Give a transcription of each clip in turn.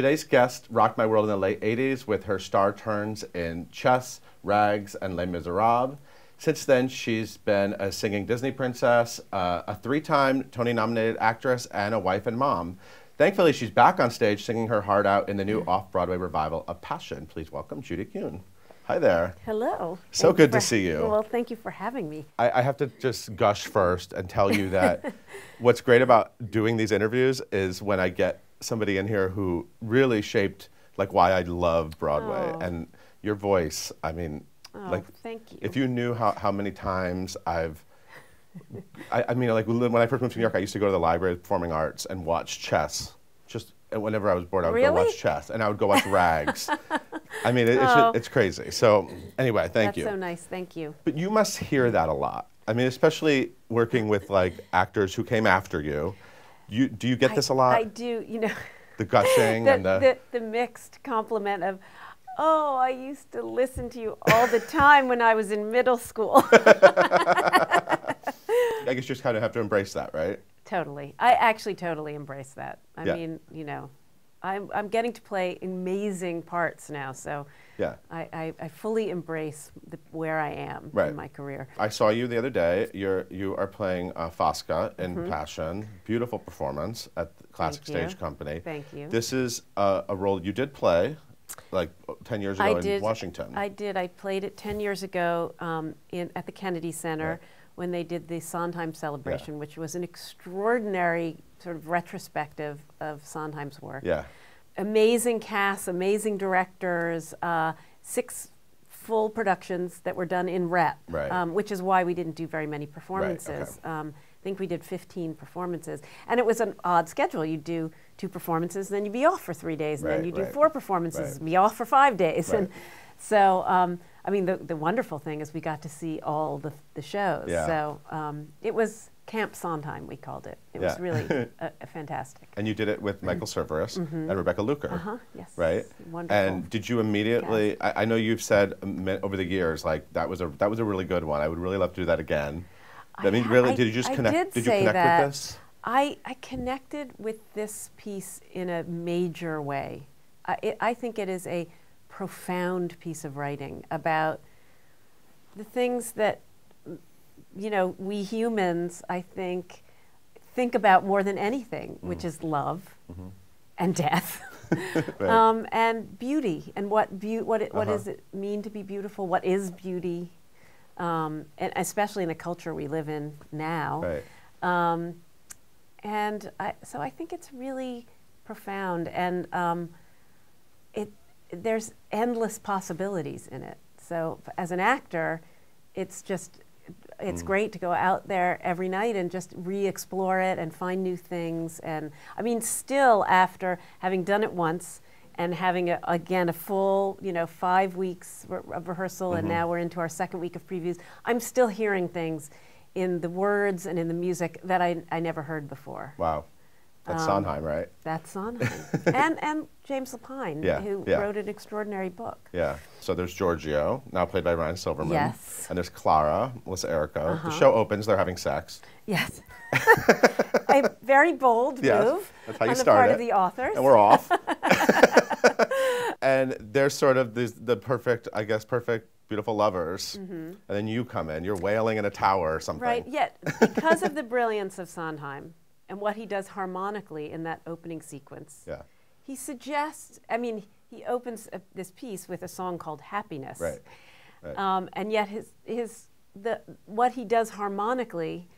Today's guest rocked my world in the late 80s with her star turns in Chess, Rags, and Les Miserables. Since then, she's been a singing Disney princess, uh, a three time Tony nominated actress, and a wife and mom. Thankfully, she's back on stage singing her heart out in the new off Broadway revival of Passion. Please welcome Judy Kuhn. Hi there. Hello. So Thank good to see you. Well, thank you for having me. I, I have to just gush first and tell you that what's great about doing these interviews is when I get somebody in here who really shaped like why I love Broadway Oh. and your voice. I mean, Oh, like thank you. if you knew how, how many times I've I, I mean, like when I first moved to New York, I used to go to the Library of Performing Arts and watch chess. Just and whenever I was bored, I would go watch chess, and I would go watch Rags. I mean, it, it's, Oh. it's crazy. So anyway, thank That's you. so nice. Thank you. But you must hear that a lot. I mean, especially working with like actors who came after you. You do you get I- this a lot? I do. You know, the gushing the, and the, the, the mixed compliment of, oh, I used to listen to you all the time when I was in middle school. I guess you just kind of have to embrace that, right? totally. I actually totally embrace that. I Yeah. mean, you know, I'm, I'm getting to play amazing parts now, so Yeah. I, I, I fully embrace the, where I am Right. in my career. I saw you the other day. You're you are playing uh, Fosca in Mm-hmm. Passion. Beautiful performance at the Classic Thank you. Stage Company. Thank you. This is a, a role you did play, like ten years ago I in did. Washington. I did. I played it 10 years ago um, in, at the Kennedy Center Right. when they did the Sondheim celebration, which was an extraordinary sort of retrospective of Sondheim's work. yeah. Amazing cast, amazing directors, uh, six full productions that were done in rep, Right. um, which is why we didn't do very many performances. Um, I think we did 15 performances. And it was an odd schedule. You'd do two performances, then you'd be off for three days, and Right, then you'd do four performances, Right. be off for five days. And so, um, I mean, the, the wonderful thing is we got to see all the, the shows. Yeah. So um, it was Camp Sondheim, we called it. It was Yeah. really uh, fantastic. And you did it with Michael Cerveris and Rebecca Luker. Mm-hmm. Uh-huh, yes. Right. Wonderful. And did you immediately? I, I know you've said over the years, like that was a that was a really good one. I would really love to do that again. I, mean, really, I- did you just connect? Did, you connect with this? I, I connected with this piece in a major way. I, it, I think it is a profound piece of writing about the things that, mm, you know, we humans, I think, think about more than anything, which is love and death. Right. um, and beauty, and what beau- what it, what Uh-huh. does it mean to be beautiful? What is beauty? Um, and especially in the culture we live in now. Right. Um, and I, so I think it's really profound, and um, it there's endless possibilities in it. So as an actor, it's just it's hmm. great to go out there every night and just re-explore it and find new things. And I mean, still after having done it once and having a, again a full you know five weeks re- of rehearsal, and mm-hmm. now we're into our second week of previews. I'm still hearing things in the words and in the music that I, I never heard before. Wow. That's Um, Sondheim, right? That's Sondheim. and, and James Lapine, Yeah, who yeah. wrote an extraordinary book. Yeah. So there's Giorgio, now played by Ryan Silverman. Yes. Uh-huh. And there's Clara, Melissa Errico. The show opens, they're having sex. Yes. a very bold Yes, move that's how you on the part it. of the authors. And we're off. and they're sort of the, the perfect, I guess, perfect, beautiful lovers. And then you come in, you're wailing in a tower or something. Right, yet because of the brilliance of Sondheim and what he does harmonically in that opening sequence, Yeah. he suggests, I mean, he opens uh this piece with a song called Happiness. Right. Right. Um, and yet his, his, the, what he does harmonically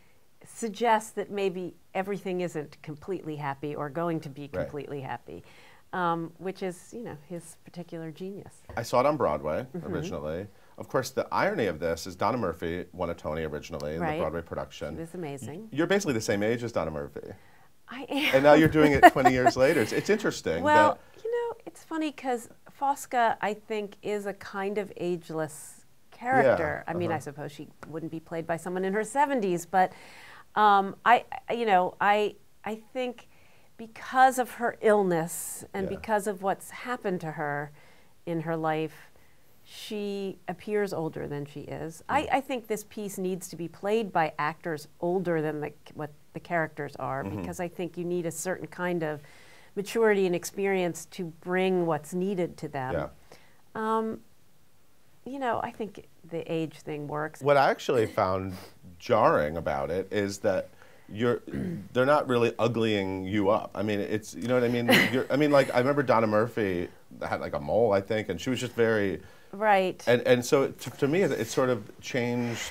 suggests that maybe everything isn't completely happy or going to be Right. completely happy, um, which is, you know, his particular genius. I saw it on Broadway Mm-hmm. originally. Of course, the irony of this is Donna Murphy won a Tony originally in the Broadway production. It is amazing. You're basically the same age as Donna Murphy. I am. And now you're doing it 20 years later. It's, it's interesting. Well, you know, it's funny because Fosca, I think, is a kind of ageless character. Yeah, I mean, uh-huh. I suppose she wouldn't be played by someone in her 70s, but um, I, I- you know, I, I think because of her illness and Yeah. because of what's happened to her in her life, she appears older than she is. I, I think this piece needs to be played by actors older than the, what the characters are because I think you need a certain kind of maturity and experience to bring what's needed to them. Yeah. Um, you know, I think the age thing works. What I actually found jarring about it is that you're they're not really uglying you up. I mean, it's you know what I mean. You're, I mean, like I remember Donna Murphy had like a mole, I think, and she was just very Right. and and so to, to me, it, it sort of changed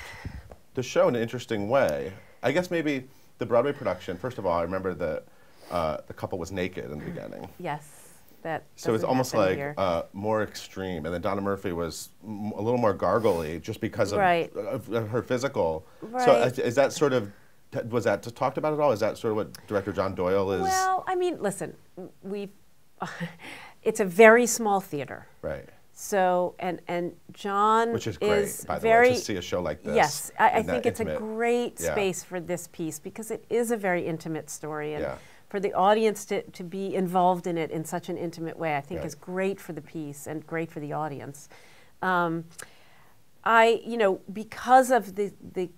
the show in an interesting way. I guess maybe the Broadway production. First of all, I remember that uh, the couple was naked in the beginning. yes. That So it's almost like uh, more extreme, and then Donna Murphy was m- a little more gargly just because of, Right. of, of her physical. So Right. is, is that sort of was that talked about at all? Is that sort of what director John Doyle is? Well, I mean, listen, we it's a very small theater. right, So and and John which is great is by the very way to see a show like this. yes. I, I think it's a intimate- great Yeah. space for this piece because it is a very intimate story and Yeah. for the audience to, to be involved in it in such an intimate way, I think Right. is great for the piece and great for the audience. Um, I, you know, because of the the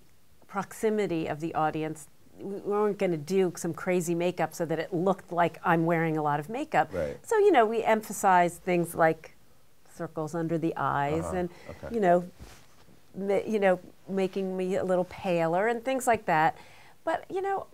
proximity of the audience, we weren't going to do some crazy makeup so that it looked like I'm wearing a lot of makeup. Right. So you know, we emphasized things like circles under the eyes Uh-huh, and okay. you know, ma- you know, making me a little paler and things like that. But you know,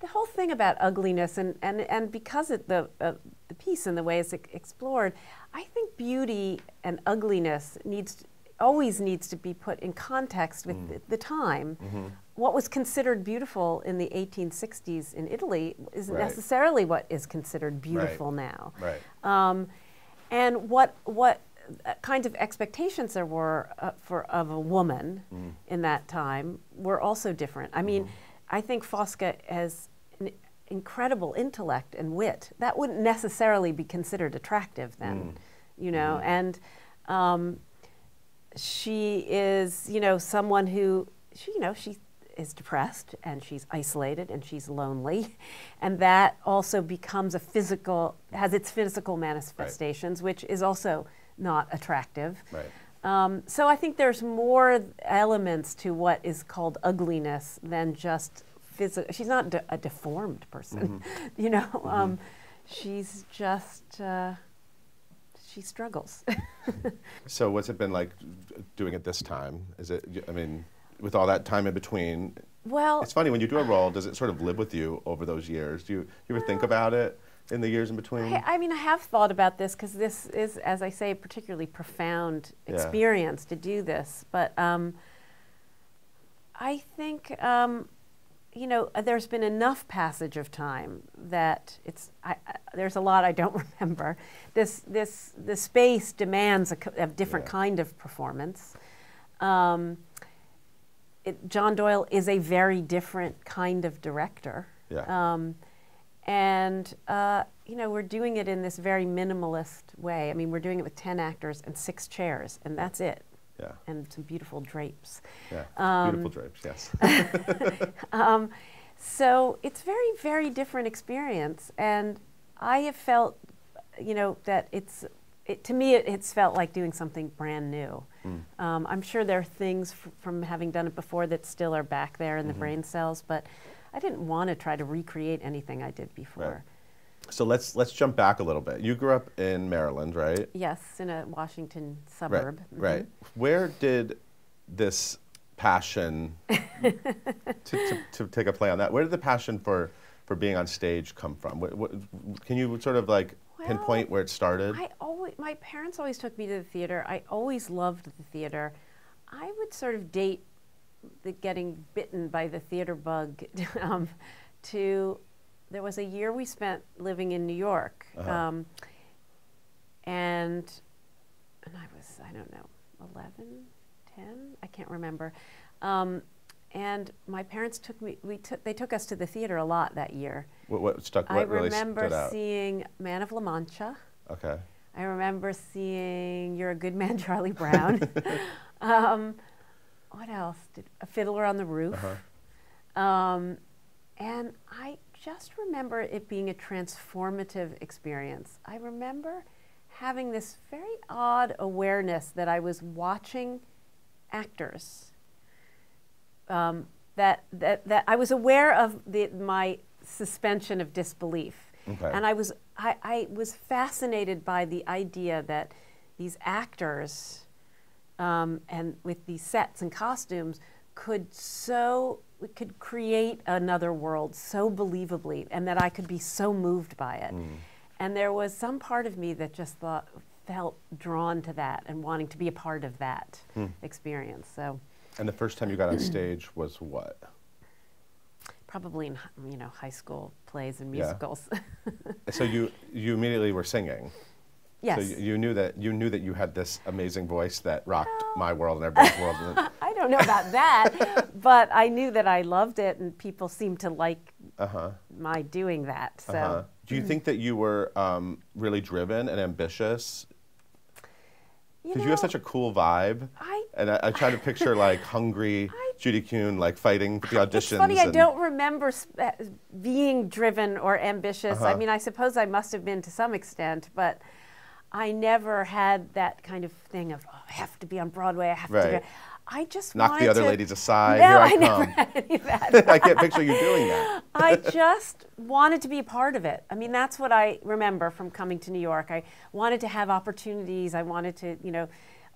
the whole thing about ugliness and and and because it, the uh, the piece and the way it's explored, I think beauty and ugliness needs always needs to be put in context with Mm. the, the time. Mm-hmm. What was considered beautiful in the 1860s in Italy isn't Right. necessarily what is considered beautiful now. Right. Um, and what what kinds of expectations there were uh, for of a woman Mm. in that time were also different. I mean, Mm-hmm. I think Fosca has an incredible intellect and wit. That wouldn't necessarily be considered attractive then, Mm. you know. Mm-hmm. And um, she is, you know, someone who she, you know, she is depressed and she's isolated and she's lonely, and that also becomes a physical has its physical manifestations, which is also not attractive. Right. Um, so I think there's more elements to what is called ugliness than just physical. She's not de- a deformed person, you know. Um, she's just uh, she struggles. So what's it been like doing it this time? Is it? I mean, with all that time in between, well, it's funny when you do a role. Does it sort of live with you over those years? Do you, you ever think about it in the years in between? I, I mean, I have thought about this because this is, as I say, a particularly profound Yeah. experience to do this. But um, I think, um, you know, uh, there's been enough passage of time that it's. I, I, there's a lot I don't remember. This this the space demands a, a different Yeah. kind of performance. Um, it, John Doyle is a very different kind of director. Yeah. And, uh, you know, we're doing it in this very minimalist way. I mean, we're doing it with 10 actors and six chairs, and that's it, yeah. and some beautiful drapes. Yeah. Um, Beautiful drapes. Yes. Um, so it's very, very different experience. And I have felt, you know, that it's, it, to me, it, it's felt like doing something brand new. Mm. Um, I'm sure there are things from having done it before that still are back there in the Mhm. brain cells, but I didn't want to try to recreate anything I did before. Right. So let's let's jump back a little bit. You grew up in Maryland, right? Yes, in a Washington suburb. Right. Mhm. Right. Where did this passion to, to, to take a play on that? Where did the passion for for being on stage come from? What, what, can you sort of like pinpoint where it started? I always, my parents always took me to the theater. I always loved the theater. I would sort of date the getting bitten by the theater bug um, to. There was a year we spent living in New York, Uh-huh. um, and and I was I don't know 11, 10, I can't remember. Um, and my parents took me. We took they took us to the theater a lot that year. what, what stuck? What I really remember stood out? seeing Man of La Mancha. Okay. I remember seeing You're a Good Man, Charlie Brown. um, what else? Did, a Fiddler on the Roof. Uh-huh. Um, and I just remember it being a transformative experience. I remember having this very odd awareness that I was watching actors. Um, that, that, that I was aware of the, my suspension of disbelief. Okay. And I was I, I was fascinated by the idea that these actors um, and with these sets and costumes could so we could create another world so believably and that I could be so moved by it. Mm. And there was some part of me that just thought felt drawn to that and wanting to be a part of that mm. experience. So And the first time you got on stage was what? Probably in you know high school plays and musicals. Yeah. so you you immediately were singing. Yes. So you, you, knew that you knew that you had this amazing voice that rocked my world and everybody's world. I don't know about that, but I knew that I loved it, and people seemed to like uh-huh. my doing that. So, uh-huh. do you think that you were um, really driven and ambitious? Because you, you, have such a cool vibe, I, and I, I try to picture like hungry I, Judy Kuhn like fighting the auditions. It's funny, I don't remember uh, being driven or ambitious. Uh-huh. I mean, I suppose I must have been to some extent, but. I never had that kind of thing of oh, I have to be on Broadway. I have right. to. Be. I just knock the other to, ladies aside. No, Here I, I never had any of that. I can't picture you doing that. I just wanted to be a part of it. I mean, that's what I remember from coming to New York. I wanted to have opportunities. I wanted to, you know,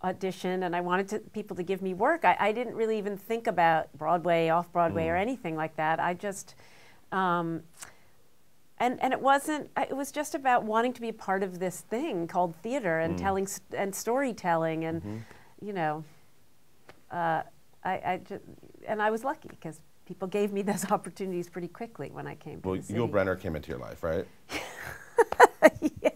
audition, and I wanted to, people to give me work. I, I didn't really even think about Broadway, off Broadway, mm. or anything like that. I just. Um, and and it wasn't it was just about wanting to be a part of this thing called theater and mm. telling and storytelling and mm-hmm. you know uh, I, I just, and I was lucky because people gave me those opportunities pretty quickly when I came well, to the city. Yul Brynner came into your life, right? yes.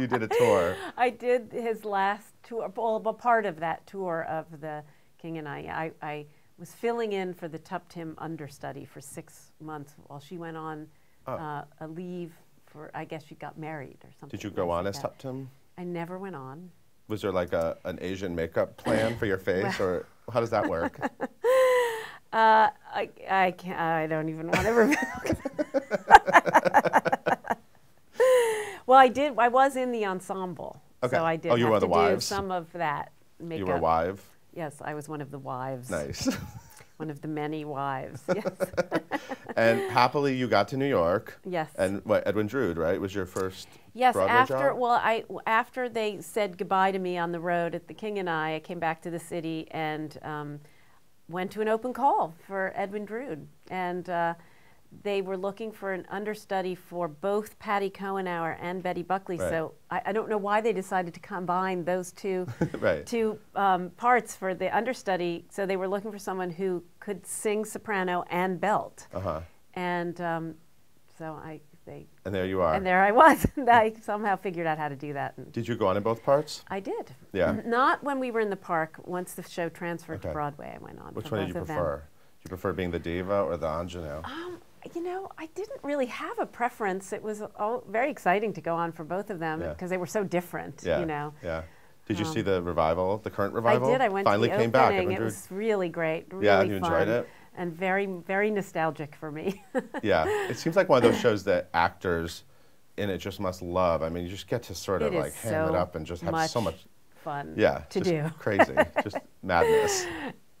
you did a tour. I did his last tour, well, a part of that tour of the King and I. I, I was filling in for the Tuptim understudy for six months while she went on oh. uh, a leave for, I guess she got married or something. Did you go on as Tuptim? I never went on. Was there like a, an Asian makeup plan for your face, or how does that work? Uh, I, I, can't, I don't even want to reveal. well, I did. I was in the ensemble, okay. so I did. Oh, you were the wives. some of that makeup. You were a wife. Yes, I was one of the wives. Nice. one of the many wives. Yes. And happily, you got to New York. Yes. And what Edwin Drood, right, was your first. Yes. Broadway after job? well, I after they said goodbye to me on the road at the King and I, I came back to the city and um, went to an open call for Edwin Drood, and. Uh, they were looking for an understudy for both Patti Cohenour and Betty Buckley. Right. So I, I, don't know why they decided to combine those two right. two um, parts for the understudy. So they were looking for someone who could sing soprano and belt. Uh-huh. And um, so I they. And there you are. And there I was. I somehow figured out how to do that. And did you go on in both parts? I did. Yeah. Not when we were in the park. Once the show transferred okay. to Broadway, I went on. Which one did you prefer? Do you prefer being the diva or the ingenue? Um, you know, I didn't really have a preference. It was all very exciting to go on for both of them because yeah. they were so different. Yeah. You know. Yeah. Did you um, see the revival, the current revival? I did. I went Finally to the came opening. back. It was really great. Really yeah, you fun, enjoyed it. And very, very nostalgic for me. yeah, it seems like one of those shows that actors in it just must love. I mean, you just get to sort of it like ham so it up and just have so much fun. Yeah, to do. crazy, just madness.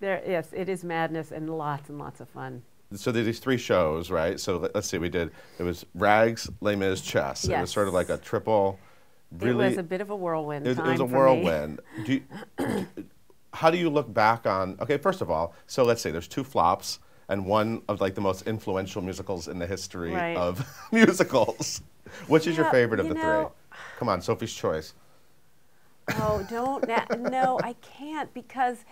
There, yes, it is madness and lots and lots of fun so there's these three shows, right? So let, us see, we did it was Rags, Les Mis, Chess. Yes. It was sort of like a triple. Really, it was a bit of a whirlwind. It was, it was a whirlwind. do you, how do you look back on? Okay, first of all, so let's say there's two flops and one of like the most influential musicals in the history right. of musicals. Which is yeah, your favorite of you the know, three? Come on, Sophie's Choice. Oh, don't no, I can't because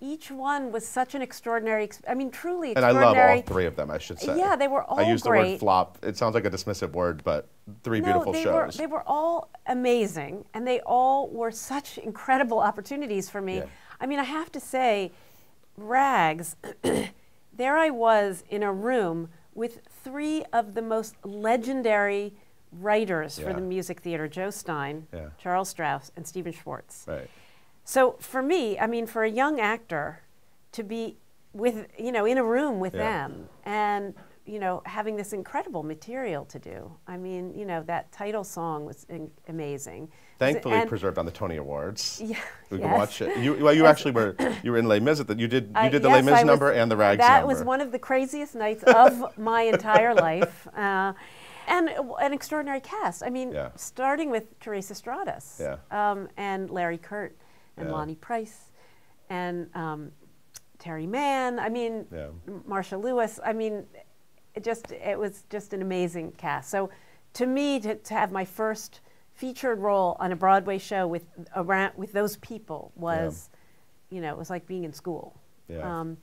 each one was such an extraordinary. I mean, truly and extraordinary. And I love all three of them. I should say. Yeah, they were all I use the word flop. It sounds like a dismissive word, but three no, beautiful they shows. Were, they were all amazing, and they all were such incredible opportunities for me. Yeah. I mean, I have to say, Rags. there I was in a room with three of the most legendary writers yeah. for the music theater: Joe Stein, yeah. Charles Strouse, and Stephen Schwartz. Right. So for me, I mean, for a young actor to be with, you know, in a room with yeah. them and, you know, having this incredible material to do. I mean, you know, that title song was in- amazing. Thankfully and preserved on the Tony Awards. Yeah, we yes. can watch it. You, well, you actually were you were in Les Mis. That you did you did the yes, Les Mis number and the Rags that number. was one of the craziest nights of my entire life. Uh, and an extraordinary cast. I mean, Yeah. starting with Teresa Stratas Yeah. um, and Larry Kert and Yeah. Lonny Price and um, Terry Mann. I mean, Yeah. Marcia Lewis. I mean, it just it was just an amazing cast. So to me, to, to have my first featured role on a Broadway show with around with those people was, you know, it was like being in school. Yeah. Um,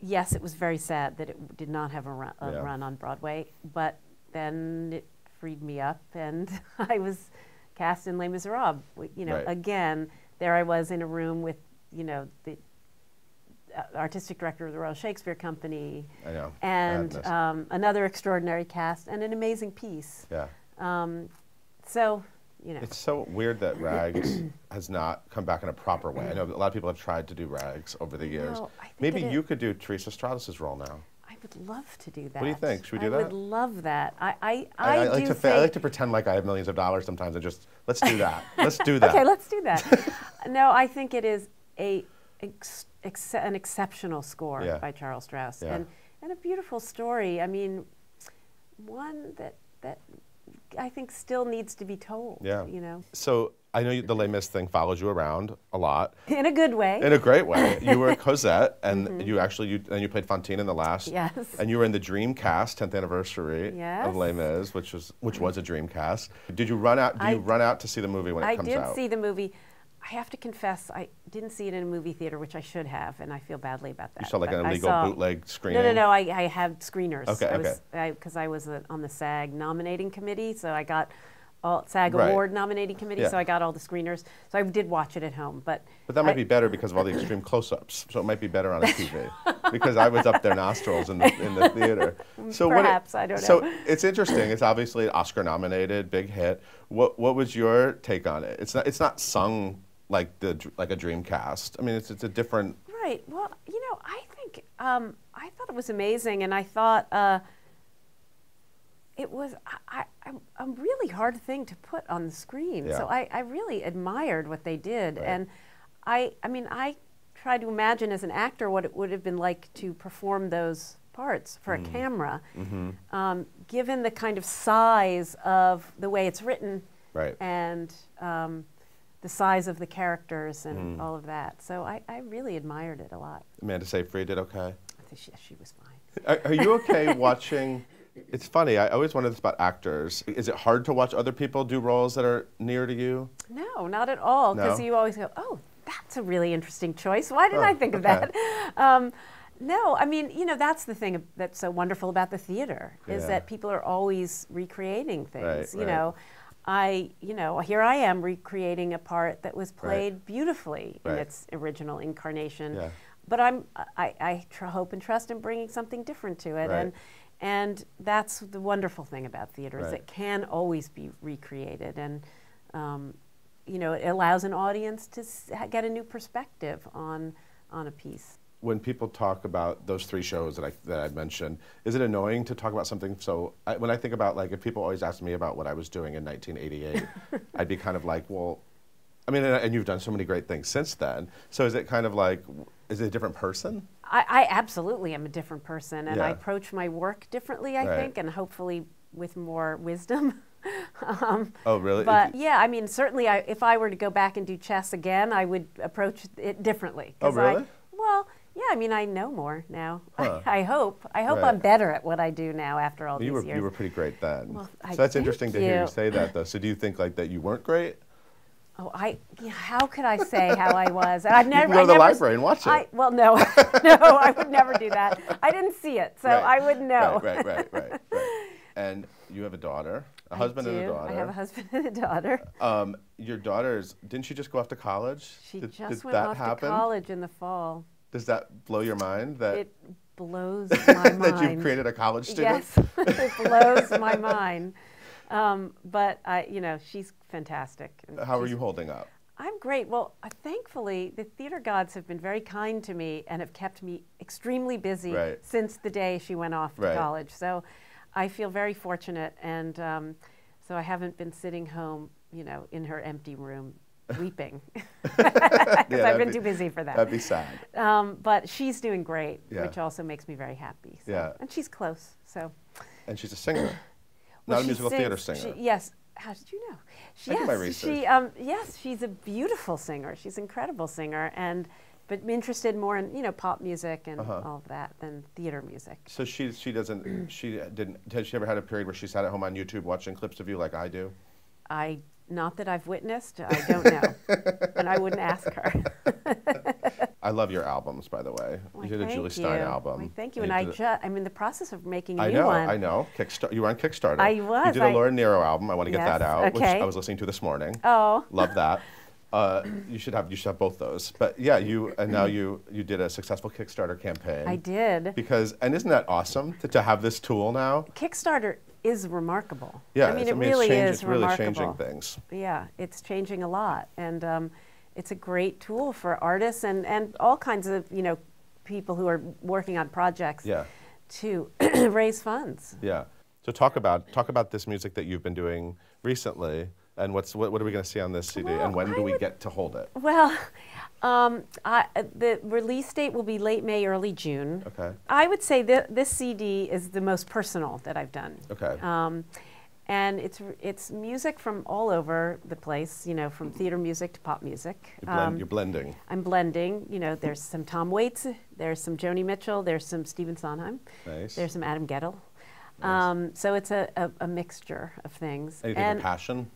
yes, it was very sad that it did not have a run, a Yeah. run on Broadway, but then it freed me up, and I was cast in Les Miserables. You know, Right. again, there I was in a room with, you know, the uh, artistic director of the Royal Shakespeare Company, I know. and um, another extraordinary cast, and an amazing piece. yeah. Um, so, you know, It's so weird that Rags has not come back in a proper way. I know a lot of people have tried to do Rags over the years. think Maybe you could do Teresa Stratas' role now. I would love to do that. What do you think? Should we do I that? would love that. I, I, I, I, I do like to think, I like to pretend like I have millions of dollars sometimes and just let's do that. let's do that. Okay, let's do that. no, I think it is a ex, ex, an exceptional score Yeah. by Charles Strouse Yeah. and and a beautiful story. I mean, one that that I think still needs to be told. Yeah. You know, So I know you, the Les Mis thing follows you around a lot in a good way. in a great way. You were Cosette, and you actually you and you played Fantine in the last. Mm-hmm. Yes. And you were in the Dreamcast 10th anniversary Yes. of Les Mis, which was which was a Dreamcast. Did you run out? Do I you run out to see the movie when it I comes out? I did see the movie. I have to confess, I didn't see it in a movie theater, which I should have, and I feel badly about that. You saw like but an illegal saw- bootleg screening. No, no, no. I, I had screeners. Okay, I okay. Because I, was uh on the SAG nominating committee, so I got all SAG Right. award nominating committee, Yeah. so I got all the screeners. So I did watch it at home, but But that might be better because of all the extreme close-ups. So it might be better on a TV because I was up their nostrils in the, in the theater. So Perhaps, what I don't know. So it's interesting. It's obviously Oscar nominated, big hit. What what was your take on it? It's not it's not sung like the like a Dreamcast. I mean, it's it's a different. Right. Well, you know, I think um, I thought it was amazing, and I thought uh, it was I, I, a really hard thing to put on the screen. Yeah. So I, I really admired what they did, Right. and I I mean I tried to imagine as an actor what it would have been like to perform those parts for Mm. a camera, Mm-hmm. um, given the kind of size of the way it's written Right. and um, the size of the characters Mm. and all of that. So I, I really admired it a lot. Amanda Seyfried did okay. I think she, she was fine. Are, are you okay watching? It's funny. I always wonder this about actors. Is it hard to watch other people do roles that are near to you? No, not at all. Because No? you always go, oh, that's a really interesting choice. Why didn't Oh, I think of that? Um, no, I mean, you know, that's the thing that's so wonderful about the theater is Yeah. that people are always recreating things. Right, you right. know, I, you know, here I am recreating a part that was Right. played beautifully in its original incarnation. Yeah. But I'm, I, I tr- hope and trust in bringing something different to it, Right. and and that's the wonderful thing about theater is it can always be recreated, and um, you know, it allows an audience to get a new perspective on on a piece. when people talk about those three shows that I that I mentioned, is it annoying to talk about something so? I, when I think about like if people always ask me about what I was doing in 1988, I'd be kind of like, well, I mean, and, and you've done so many great things since then. So is it kind of like, is it a different person? I, I absolutely am a different person, and I approach my work differently. I Right. think, and hopefully with more wisdom. um, Oh, really? But you- yeah, I mean, certainly, I, if I were to go back and do chess again, I would approach it differently. Oh, 'cause I- really? well, yeah. I mean, I know more now. Huh. I, hope. I hope Right. I'm better at what I do now after all you these were years. you were pretty great then. Well, I- so that's interesting to hear you you. say that though. So do you think like that you weren't great? Oh, I. How could I say how I was? I've never. can go to the never library and watch it. I, well, no, no, I would never do that. I didn't see it, so Right. I wouldn't know. Right, right, right, right, right. And you have a daughter, a husband I and a daughter. I have a husband and a daughter. Um, your daughter's didn't she just go off to college? She did, just did went that off happen? to college in the fall. Does that blow your mind that It blows my mind. that you've created a college student? Yes, it blows my mind. Um, but I, you know, she's fantastic. How are you holding up? I'm great. Well, uh, thankfully, the theater gods have been very kind to me and have kept me extremely busy Right. since the day she went off to Right. college. So I feel very fortunate, and um, so I haven't been sitting home, you know, in her empty room weeping because Yeah, I've been be- too busy for that. That'd be sad. Um, but she's doing great, Yeah. which also makes me very happy. So. Yeah. And she's close. So, And she's a singer. Not a musical theater singer. she- yes. How did you know? She, I do my yes, research. She, um, yes, she's a beautiful singer. She's an incredible singer, and but interested more in you know pop music and Uh-huh. all of that than theater music. So she she doesn't she didn't has she ever had a period where she sat at home on YouTube watching clips of you like I do? I not that I've witnessed. I don't know, and I wouldn't ask her. I love your albums, by the way. You did a Jule Styne you. album. Thank you. and And I just, I'm in the process of making a I new know, one. I know. Kickstar- you were on Kickstarter. I You was, did a I- Laura Nyro album. I want to get that out, which. I was listening to this morning. Oh. Love that. Uh, you should have you should have both those. But yeah, you and now you you did a successful Kickstarter campaign. I did. Because and isn't that awesome to, to have this tool now? Kickstarter is remarkable. Yeah, I mean it really it's, change- is it's really remarkable. changing things. Yeah, it's changing a lot, and um, it's a great tool for artists and, and all kinds of you know people who are working on projects Yeah. to raise funds. Yeah. So talk about talk about this music that you've been doing recently, and what's what, what are we going to see on this CD, Well, and when I do we would- get to hold it? Well, um, I, the release date will be late May, early June. Okay. I would say that this CD is the most personal that I've done. Okay. Um, and it's it's music from all over the place, you know, from theater music to pop music. You're, blend, Um, you're blending. I'm blending. You know, there's some Tom Waits, there's some Joni Mitchell, there's some Stephen Sondheim, Nice. there's some Adam Guettel. Nice. Um, so it's a, a, a mixture of things. Anything and passion?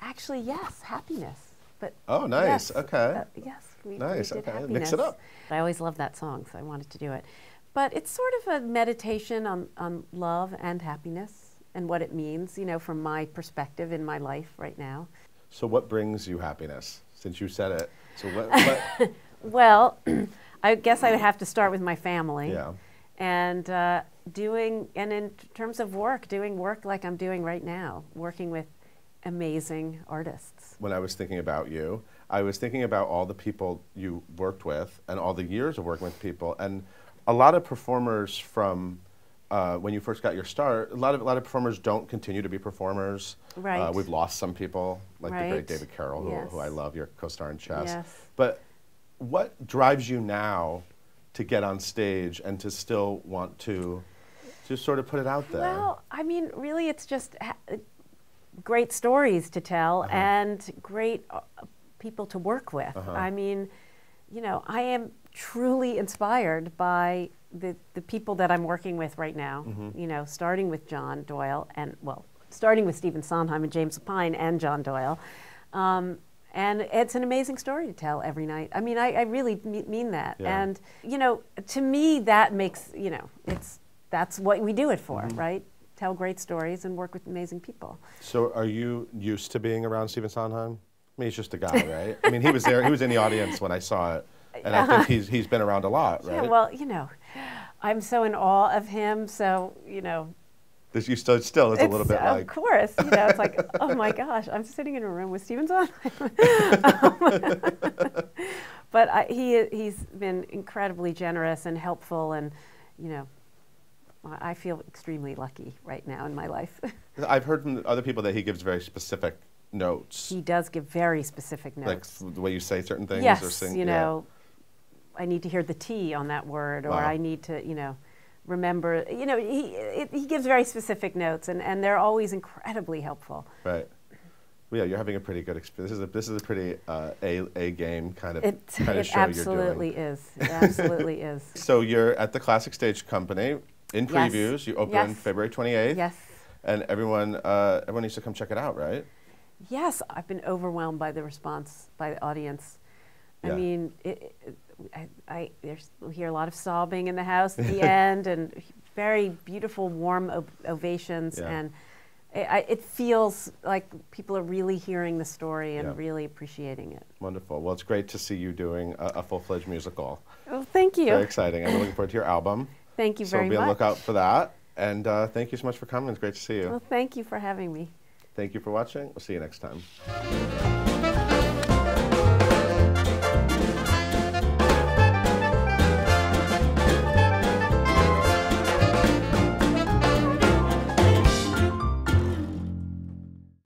actually, yes, happiness. But Oh, nice. yes, Okay. uh, yes, we, we Nice, did okay. happiness. Mix it up. I always loved that song, so I wanted to do it. But it's sort of a meditation on, on love and happiness and what it means, you know, from my perspective in my life right now. So what brings you happiness? Since you said it. So what? what Well, I guess I would have to start with my family. yeah. And uh, doing, and in terms of work, doing work like I'm doing right now, working with amazing artists. When I was thinking about you, I was thinking about all the people you worked with and all the years of working with people, and a lot of performers from. Uh, when you first got your start, a lot of a lot of performers don't continue to be performers. Uh, Right. we've lost some people, like the great David Carroll, who, who I love, your co-star in Chess. Yes. But what drives you now to get on stage and to still want to just sort of put it out there? Well, I mean, really, it's just ha- great stories to tell Uh-huh. and great uh, people to work with. Uh-huh. I mean, you know, I am truly inspired by the, the people that I'm working with right now, Mm-hmm. you know, starting with John Doyle and, well, starting with Stephen Sondheim and James Lapine and John Doyle. Um, and it's an amazing story to tell every night. I mean, I, I really me- mean that. Yeah. And, you know, to me, that makes, you know, it's, that's what we do it for, Mm-hmm. right? Tell great stories and work with amazing people. So, are you used to being around Stephen Sondheim? I mean, he's just a guy, right? I mean, he was there. He was in the audience when I saw it, and I think he's he's been around a lot, right? Yeah, well, you know, I'm so in awe of him. So, you know, This you still still is a little it's- bit of like course, you know, it's like, oh my gosh, I'm sitting in a room with Stephen Sondheim. but I, he he's been incredibly generous and helpful, and you know, I feel extremely lucky right now in my life. I've heard from other people that he gives very specific notes, he does give very specific notes. like the way you say certain things or yes, sing. you yeah. I need to hear the T on that word, or Wow. I need to, you know, remember. You know, he it, he gives very specific notes, and, and they're always incredibly helpful. Right. Well, yeah, you're having a pretty good experience. This is a, this is a pretty uh, a a game kind of It, kind of it show absolutely you're doing. is. It absolutely is. So you're at the Classic Stage Company in Yes. previews. You open Yes. February 28th. Yes. And everyone uh, everyone needs to come check it out, right? Yes, I've been overwhelmed by the response by the audience. Yeah. I mean, it, it, I, I there's, we hear a lot of sobbing in the house at the end, and very beautiful, warm ov- ovations, Yeah. and it, I, it feels like people are really hearing the story and Yeah. really appreciating it. Wonderful. Well, it's great to see you doing a, a full-fledged musical. Well, thank you. Very exciting. I'm looking forward to your album. Thank you so very much. So be on the lookout for that. And uh, thank you so much for coming. It's great to see you. Well, thank you for having me. Thank you for watching. We'll see you next time.